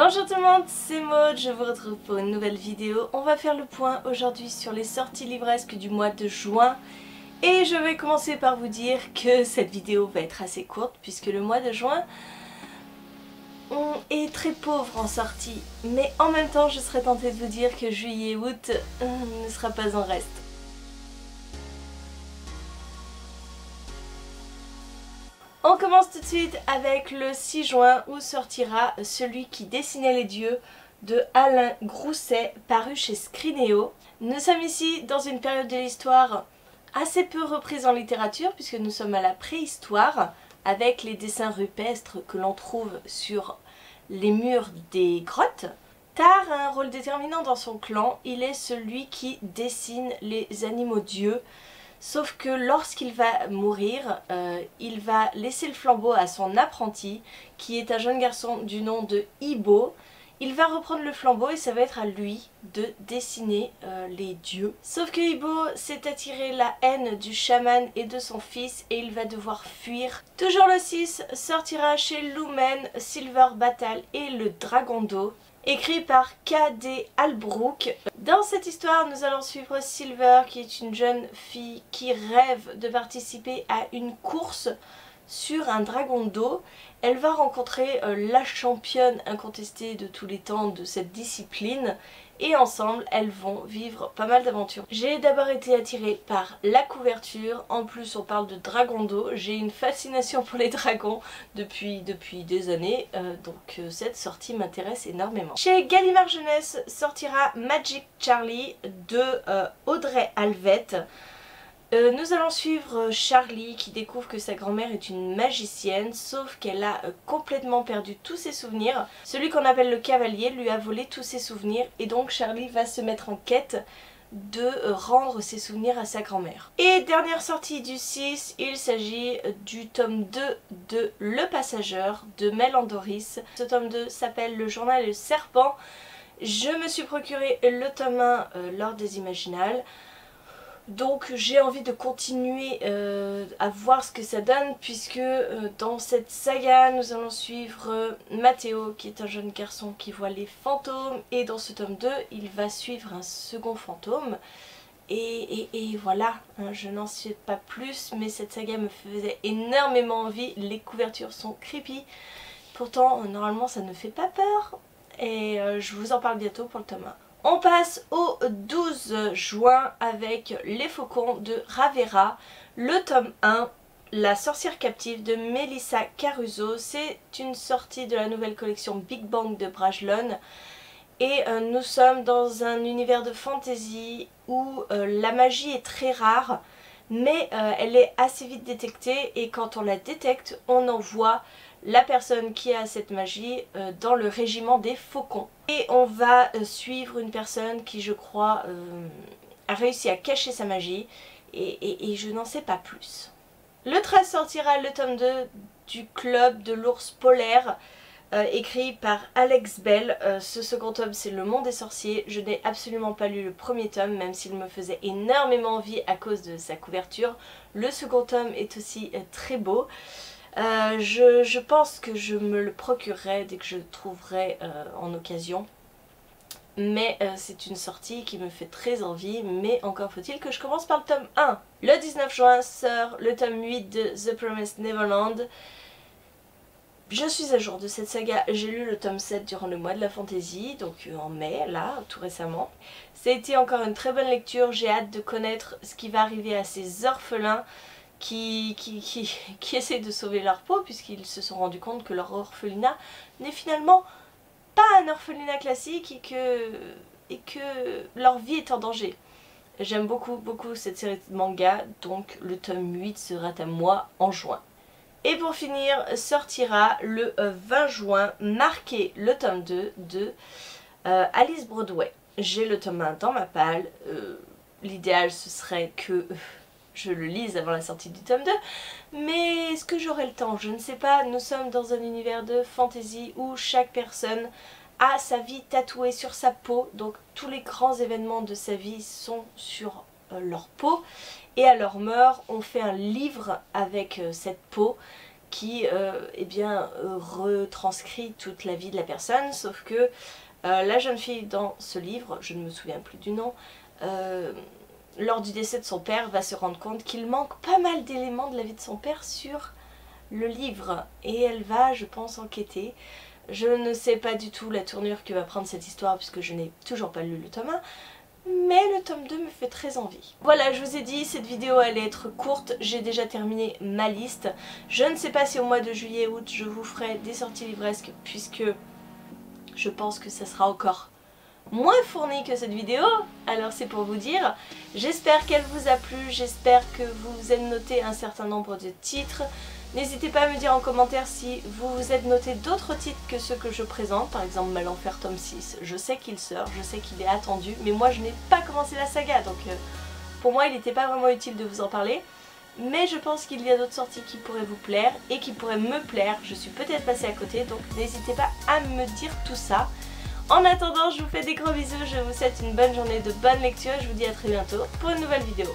Bonjour tout le monde, c'est Maud, je vous retrouve pour une nouvelle vidéo. On va faire le point aujourd'hui sur les sorties livresques du mois de juin. Et je vais commencer par vous dire que cette vidéo va être assez courte puisque le mois de juin on est très pauvre en sorties. Mais en même temps, je serais tentée de vous dire que juillet et août euh, ne sera pas en reste. Commence tout de suite avec le 6 juin où sortira Celui qui dessinait les dieux de Alain Grousset paru chez Scrinéo. Nous sommes ici dans une période de l'histoire assez peu reprise en littérature puisque nous sommes à la préhistoire avec les dessins rupestres que l'on trouve sur les murs des grottes. Tar a un rôle déterminant dans son clan, il est celui qui dessine les animaux dieux Sauf que lorsqu'il va mourir, euh, il va laisser le flambeau à son apprenti, qui est un jeune garçon du nom de Ibo. Il va reprendre le flambeau et ça va être à lui de dessiner euh, les dieux. Sauf que Ibo s'est attiré la haine du chaman et de son fils et il va devoir fuir. Toujours le 6 sortira chez Lumen, Silver Battle et le Dragon d'eau écrit par K.D. Albrook. Dans cette histoire, nous allons suivre Silver, qui est une jeune fille qui rêve de participer à une course sur un dragon d'eau. Elle va rencontrer euh, la championne incontestée de tous les temps de cette discipline et ensemble elles vont vivre pas mal d'aventures. J'ai d'abord été attirée par la couverture, en plus on parle de dragon d'eau, j'ai une fascination pour les dragons depuis, depuis des années, euh, donc euh, cette sortie m'intéresse énormément. Chez Gallimard Jeunesse sortira Magic Charlie de euh, Audrey Alvette. Euh, nous allons suivre euh, Charlie qui découvre que sa grand-mère est une magicienne sauf qu'elle a euh, complètement perdu tous ses souvenirs. Celui qu'on appelle le cavalier lui a volé tous ses souvenirs et donc Charlie va se mettre en quête de rendre ses souvenirs à sa grand-mère. Et dernière sortie du 6, il s'agit du tome 2 de Le Passageur de Melandoris. Ce tome 2 s'appelle Le Journal le Serpent. Je me suis procuré le tome 1 lors des Imaginales. Donc j'ai envie de continuer euh, à voir ce que ça donne puisque euh, dans cette saga nous allons suivre euh, Matteo qui est un jeune garçon qui voit les fantômes et dans ce tome 2 il va suivre un second fantôme. Et, voilà, hein, je n'en sais pas plus mais cette saga me faisait énormément envie, les couvertures sont creepy. Pourtant normalement ça ne fait pas peur. Et je vous en parle bientôt pour le tome 1. On passe au 12 juin avec Les Faucons de Ravera, le tome 1, La sorcière captive de Melissa Caruso. C'est une sortie de la nouvelle collection Big Bang de Brajlon. Et euh, nous sommes dans un univers de fantasy où euh, la magie est très rare, mais euh, elle est assez vite détectée et quand on la détecte, on envoie la personne qui a cette magie euh, dans le régiment des faucons. Et on va euh, suivre une personne qui je crois euh, a réussi à cacher sa magie et, je n'en sais pas plus. Le 13 sortira le tome 2 du club de l'ours polaire écrit par Alex Bell. ce second tome c'est Le Monde des Sorciers. Je n'ai absolument pas lu le premier tome même s'il me faisait énormément envie à cause de sa couverture. Le second tome est aussi très beau. Euh, je, pense que je me le procurerai dès que je le trouverai euh, en occasion. Mais euh, c'est une sortie qui me fait très envie, mais encore faut-il que je commence par le tome 1. Le 19 juin sort le tome 8 de The Promised Neverland. Je suis à jour de cette saga, j'ai lu le tome 7 durant le mois de la fantaisie, donc en mai, là, tout récemment. Été encore une très bonne lecture, j'ai hâte de connaître ce qui va arriver à ces orphelins qui, qui, de sauver leur peau puisqu'ils se sont rendus compte que leur orphelinat n'est finalement pas un orphelinat classique et que, et que leur vie est en danger. J'aime beaucoup beaucoup cette série de manga donc le tome 8 sera à moi en juin. Et pour finir sortira le 20 juin marqué le tome 2 de euh, Alice Broadway. J'ai le tome 1 dans ma palle. Euh, l'idéal ce serait que je le lise avant la sortie du tome 2. Mais est-ce que j'aurai le temps? Je ne sais pas. Nous sommes dans un univers de fantasy où chaque personne a sa vie tatouée sur sa peau. Donc tous les grands événements de sa vie sont sur euh, leur peau. Et à leur mort, on fait un livre avec euh, cette peau qui eh bien, retranscrit toute la vie de la personne, sauf que la jeune fille dans ce livre, je ne me souviens plus du nom, lors du décès de son père, va se rendre compte qu'il manque pas mal d'éléments de la vie de son père sur le livre. Et elle va, je pense, enquêter. Je ne sais pas du tout la tournure que va prendre cette histoire puisque je n'ai toujours pas lu le tome 1. Mais le tome 2 me fait très envie. Voilà, je vous ai dit, cette vidéo allait être courte. J'ai déjà terminé ma liste. Je ne sais pas si au mois de juillet-août je vous ferai des sorties livresques puisque je pense que ça sera encore moins fourni que cette vidéo, alors c'est pour vous dire. J'espère qu'elle vous a plu, j'espère que vous êtes noté un certain nombre de titres. N'hésitez pas à me dire en commentaire si vous vous êtes noté d'autres titres que ceux que je présente, par exemple Malenfer tome 6. Je sais qu'il sort, je sais qu'il est attendu, mais moi je n'ai pas commencé la saga, donc euh, pour moi il n'était pas vraiment utile de vous en parler. Mais je pense qu'il y a d'autres sorties qui pourraient vous plaire et qui pourraient me plaire. Je suis peut-être passée à côté, donc n'hésitez pas à me dire tout ça. En attendant, je vous fais des gros bisous, je vous souhaite une bonne journée de bonne lecture et je vous dis à très bientôt pour une nouvelle vidéo.